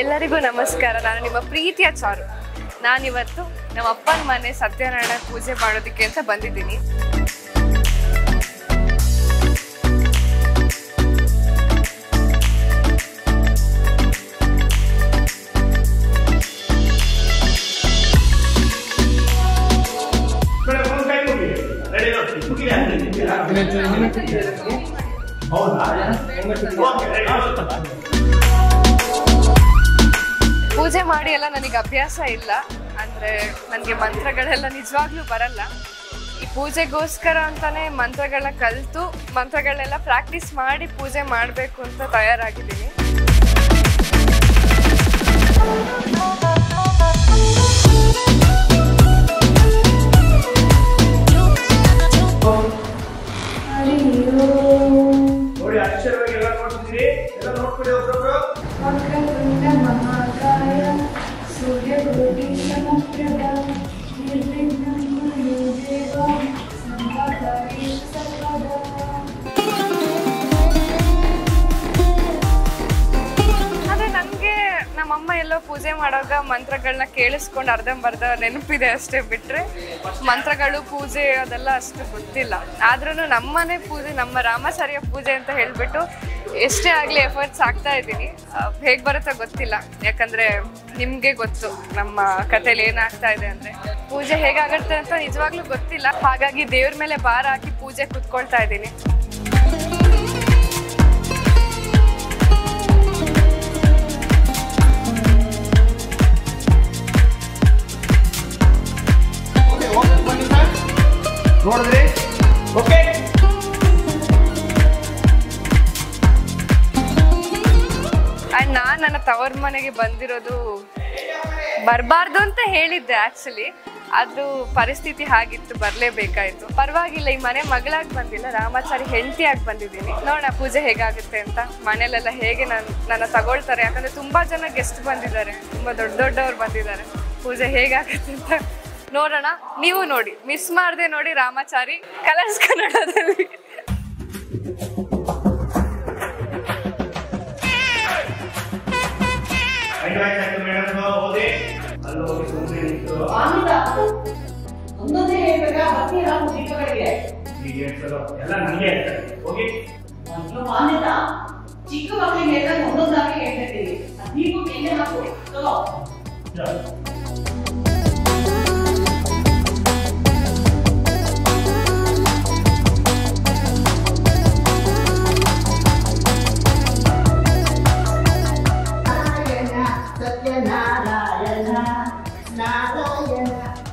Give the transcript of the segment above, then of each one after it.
ಎಲ್ಲರಿಗೂ ನಮಸ್ಕಾರ. ನಾನು ನಿಮ್ಮ ಪ್ರೀತಿಯ ಚಾರು. ನಾನಿವತ್ತು ನಮ್ಮ ಅಪ್ಪನ ಮನೆ ಸತ್ಯನಾರಾಯಣ ಪೂಜೆ ಮಾಡೋದಕ್ಕೆ ಅಂತ ಬಂದಿದ್ದೀನಿ. ಮೇಡಮ್ ಒಂದು ಕೈ ಮುಗಿ ರೆಡಿ ಮುಗಿರಿ ಹೌದಾ? ಓಕೆ ರೆಡಿ ಪೂಜೆ ಮಾಡಿ ಎಲ್ಲ ನನಗೆ ಅಭ್ಯಾಸ ಇಲ್ಲ. ಅಂದರೆ ನನಗೆ ಮಂತ್ರಗಳೆಲ್ಲ ನಿಜವಾಗ್ಲೂ ಬರಲ್ಲ. ಈ ಪೂಜೆಗೋಸ್ಕರ ಅಂತಾನೆ ಮಂತ್ರಗಳನ್ನ ಕಲಿತು ಮಂತ್ರಗಳನ್ನೆಲ್ಲ ಪ್ರಾಕ್ಟೀಸ್ ಮಾಡಿ ಪೂಜೆ ಮಾಡಬೇಕು ಅಂತ ತಯಾರಾಗಿದ್ದೀನಿ. ಪೂಜೆ ಮಾಡುವಾಗ ಮಂತ್ರಗಳನ್ನ ಕೇಳಿಸ್ಕೊಂಡು ಅರ್ಧಂಬರ್ಧ ನೆನಪಿದೆ ಅಷ್ಟೇ ಬಿಟ್ರೆ. ಮಂತ್ರಗಳು, ಪೂಜೆ ಅದೆಲ್ಲ ಅಷ್ಟು ಗೊತ್ತಿಲ್ಲ. ಆದ್ರೂ ನಮ್ಮನೆ ಪೂಜೆ, ನಮ್ಮ ರಾಮಾಚಾರ್ಯ ಪೂಜೆ ಅಂತ ಹೇಳ್ಬಿಟ್ಟು ಎಷ್ಟೇ ಆಗಲಿ ಎಫರ್ಟ್ಸ್ ಆಗ್ತಾ ಇದ್ದೀನಿ. ಹೇಗೆ ಬರುತ್ತೋ ಗೊತ್ತಿಲ್ಲ. ಯಾಕಂದ್ರೆ ನಿಮಗೆ ಗೊತ್ತು ನಮ್ಮ ಕಥೆಲಿ ಏನಾಗ್ತಾ ಇದೆ ಅಂದ್ರೆ. ಪೂಜೆ ಹೇಗಾಗುತ್ತೆ ಅಂತ ನಿಜವಾಗ್ಲೂ ಗೊತ್ತಿಲ್ಲ. ಹಾಗಾಗಿ ದೇವ್ರ ಮೇಲೆ ಭಾರ ಹಾಕಿ ಪೂಜೆ ಕುತ್ಕೊಳ್ತಾ ಇದ್ದೀನಿ. ನೋಡಿದ್ರಿ? ಓಕೆ. ನಾನ್ ನನ್ನ ತವರ್ ಮನೆಗೆ ಬಂದಿರೋದು ಬರಬಾರ್ದು ಅಂತ ಹೇಳಿದ್ದೆ ಆ್ಯಕ್ಚುಲಿ ಅದು ಪರಿಸ್ಥಿತಿ ಹಾಗಿತ್ತು, ಬರಲೇಬೇಕಾಯಿತು. ಪರವಾಗಿಲ್ಲ, ಈ ಮನೆ ಮಗಳಾಗಿ ಬಂದಿಲ್ಲ, ರಾಮಾಚಾರಿ ಹೆಂಡತಿಯಾಗಿ ಬಂದಿದ್ದೀನಿ. ನೋಡೋಣ, ಪೂಜೆ ಹೇಗಾಗುತ್ತೆ ಅಂತ. ಮನೇಲೆಲ್ಲ ಹೇಗೆ ನನ್ನ ನನ್ನ ತಗೊಳ್ತಾರೆ? ಯಾಕಂದರೆ ತುಂಬ ಜನ ಗೆಸ್ಟ್ ಬಂದಿದ್ದಾರೆ. ತುಂಬ ದೊಡ್ಡ ದೊಡ್ಡವ್ರು ಬಂದಿದ್ದಾರೆ. ಪೂಜೆ ಹೇಗಾಗುತ್ತೆ ಅಂತ. ನೋಡೋಣ ನೀವು ನೋಡಿ ಮಿಸ್ ಮಾಡದೆ ನೋಡಿ ರಾಮಾಚಾರಿ ಕಲರ್ಸ್ ಕನ್ನಡದಲ್ಲಿ ಚಿಕ್ಕ ಮಕ್ಕಳಿಗೆ ಒಂದೊಂದಾಗಿ ಓದಿ ನೀವು ಹೋಗಿ ನಾರಾಯಣ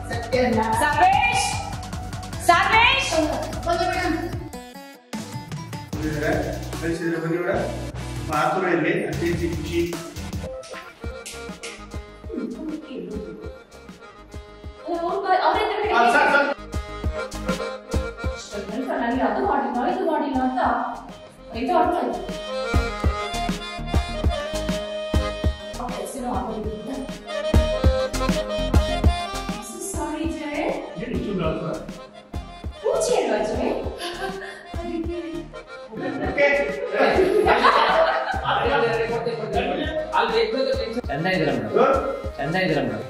ಸತ್ಯನಾರಾಯಣ ಸರ್ವೇಶ್ ಸರ್ವೇಶ್ ಕಳಿಸಿದ್ರೆ ಬನ್ನಿ ಮೇಡಮ್ ಮಾತುರ ಇಲ್ಲಿ ಅತಿ ಹೆಚ್ಚು ಖುಷಿ ಆ, ಸರ್ ಸರ್ ನನಗೆ ಅದು ಮಾಡಿಲ್ಲ ಇದು ಮಾಡಿಲ್ಲ ಅಂತ ಇದು ಆಡ್ತಾ ಇದ್ರು ಚಂದ ಇದ್ರ ಮೇಡಮ್ ಗುಡ್ ಚಂದ ಇದ್ರ ಮೇಡಮ್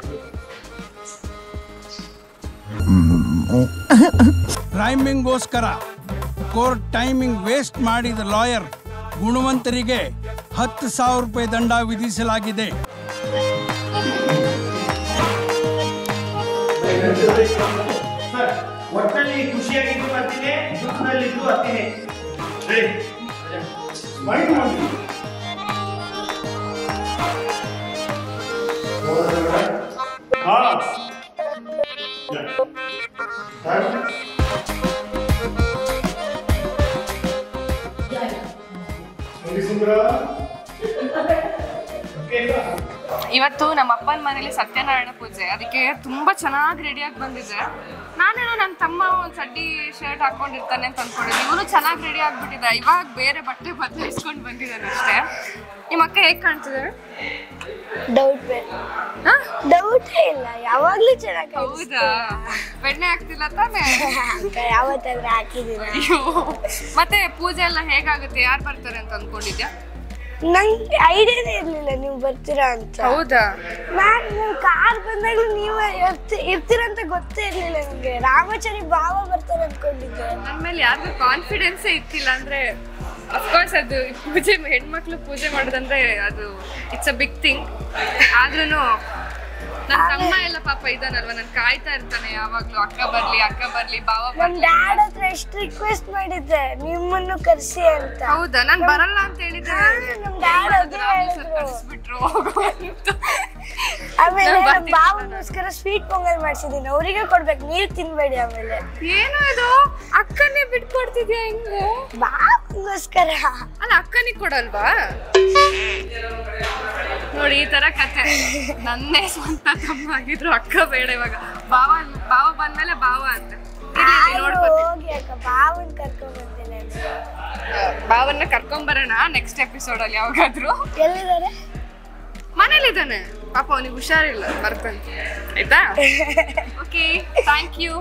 ರೈಮಿಂಗ್ಗೋಸ್ಕರ ಕೋರ್ಟ್ ಟೈಮಿಂಗ್ ವೇಸ್ಟ್ ಮಾಡಿದ ಲಾಯರ್ ಗುಣವಂತರಿಗೆ ಹತ್ತು ಸಾವಿರ ರೂಪಾಯಿ ದಂಡ ವಿಧಿಸಲಾಗಿದೆ. ಒಟ್ಟಲ್ಲಿ ಖುಷಿಯಾಗಿದ್ದು ಬರ್ತೀನಿ, ದುಃಖದಲ್ಲಿದ್ದು ಹತ್ತೀನಿ ಇವತ್ತು ನಮ್ಮ ಅಪ್ಪನ ಮನೇಲಿ ಸತ್ಯನಾರಾಯಣ ಪೂಜೆ. ಅದಕ್ಕೆ ತುಂಬಾ ಚೆನ್ನಾಗಿ ರೆಡಿಯಾಗಿ ಬಂದಿದೆ. ನಾನೇನೋ ನನ್ನ ತಮ್ಮ ಒಂದು ಚಡ್ಡಿ ಶರ್ಟ್ ಹಾಕೊಂಡಿರ್ತಾನೆ ಅಂತ ಅನ್ಕೊಂಡಿದ್ದೆ ಇವನು ಚೆನ್ನಾಗಿ ರೆಡಿ ಆಗ್ಬಿಟ್ಟಿದ್ದ ಇವಾಗ ಬೇರೆ ಬಟ್ಟೆ ಬದಲಾಯಿಸ್ಕೊಂಡು ಬಂದಿದ್ದಾನೆ ಅಷ್ಟೇ. ನಿಮ್ಮ ಅಕ್ಕ ಹೇಗೆ ಕಾಣ್ತಿದ್ದಾರೆ ಡೌಟ್ ಡೌಟೇ ಇಲ್ಲ. ಯಾವಾಗ್ಲೂ ಚೆನ್ನಾಗಿ ಹೌದಾ? ಬೆಣ್ಣೆ ಆಗ್ತಿಲ್ಲ ತಾನೇ? ಯಾವತ್ತಾದ್ರೂ ಹಾಕಿದೀರ ಮತ್ತೆ ಪೂಜೆ ಎಲ್ಲ ಹೇಗಾಗುತ್ತೆ? ಯಾರು ಬರ್ತಾರೆ ಅಂತ ಅನ್ಕೊಂಡಿದ್ಯಾ? ನಂಗೆ ಐಡಿಯಾನೇ ಇರ್ಲಿಲ್ಲ ನೀವು ಬರ್ತೀರಾ ಅಂತ. ಹೌದಾ? ನಾನು ಕಾರ್ ಬಂದಾಗ ನೀವು ಇರ್ತಿ- ಇರ್ತೀರಂತ ಗೊತ್ತೇ ಇರ್ಲಿಲ್ಲ ನನಗೆ ರಾಮಾಚಾರಿ ಭಾವ ಬರ್ತಾರೆ ಅನ್ಕೊಂಡಿದ್ದೆ. ಮೇಲೆ ಯಾರಿಗೂ ಕಾನ್ಫಿಡೆನ್ಸೇ ಇತ್ತಿಲ್ಲ ಅಂದ್ರೆ ಅಫ್ಕೋರ್ಸ್ ಅದು ಪೂಜೆ ಹೆಣ್ಮಕ್ಳು ಪೂಜೆ ಮಾಡೋದಂದ್ರೆ ಅದು ಇಟ್ಸ್ ಅ ಬಿಗ್ ಥಿಂಗ್ ಆದ್ರೂ ನನ್ನ ತಮ್ಮ ಎಲ್ಲ ಪಾಪ ಇದಾನಲ್ವಾ ನಾನು ಕಾಯ್ತಾ ಇರ್ತಾನೆ ಯಾವಾಗ್ಲೂ. ಅಕ್ಕ ಬರ್ಲಿ ಅಕ್ಕ ಬರ್ಲಿ ಬಾವ ನಮ್ ಡ್ಯಾಡ್ ಹತ್ರ ಎಷ್ಟು ರಿಕ್ವೆಸ್ಟ್ ಮಾಡಿದ್ದೆ ನಿಮ್ಮನ್ನು ಕರ್ಸಿ ಅಂತ. ಹೌದಾ? ನಾನು ಬರಲ್ಲ ಅಂತ ಹೇಳಿದ್ದೆ. ನಮ್ ಡ್ಯಾಡ್ ಅದೇ ಹೇಳಿದ್ರು. ಕಳಿಸ್ಬಿಟ್ರು ಆಮೇಲೆ ನಮ್ ಬರ್ತೀನಿ. ಸ್ವೀಟ್ ಪೊಂಗಲ್ ಮಾಡ್ಸಿದೀನಿ ಅವರಿಗೆ ಕೊಡ್ಬೇಕು ನೀರು ತಿನ್ಬೇಡಿ ಆಮೇಲೆ. ಏನು ಇದು? ಅಕ್ಕನೇ ಬಿಟ್ಕೊಡ್ತಿದ್ಯಾ ಹಿಂಗು? ಬಾವಗೋಸ್ಕರ ಅಲ್ಲ ಅಕ್ಕನಿಗೆ ಕೊಡಲ್ವಾ? ನೋಡಿ ಈ ತರ ಕತೆ ನನ್ನೇ ಸ್ವಂತ ತಮ್ಮ ಆಗಿದ್ರು ಅಕ್ಕ ಬೇಡ ಇವಾಗ. ಬಾವ ಬಾವ ಬಂದ್ಮೇಲೆ ಬಾವ ಅಂತ. ಬಾವನ್ನ ಕರ್ಕೊಂಬರೋಣ ನೆಕ್ಸ್ಟ್ ಎಪಿಸೋಡ್ ಅಲ್ಲಿ ಯಾವಾಗಾದ್ರೂ. ಮನೇಲಿದ್ದಾನೆ. ಪಾಪ ಅವನಿಗೆ ಹುಷಾರಿಲ್ಲ ಬರ್ತಾನೆ. ಆಯ್ತಾ? Okay thank you